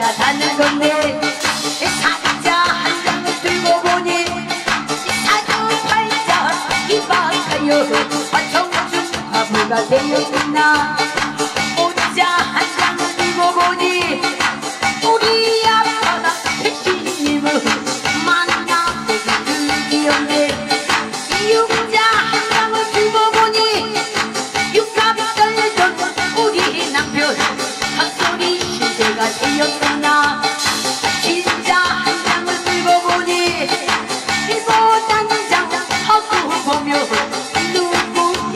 나가는 건데. 사자 한 장을 사주 팔자 이박하여 청춘 바보가 되었구나. 오자 한 장을 들고 보니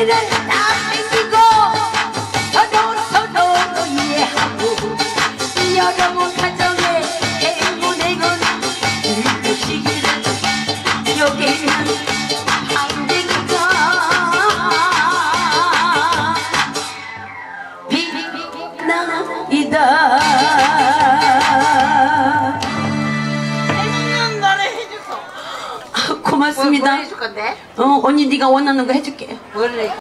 우리를 다 뺏기고 서로 서로 이해하고 여러 고맙습니다. 뭐, 뭐 해줄 건데? 어, 언니 네가 원하는 거 해줄게. 뭘 해?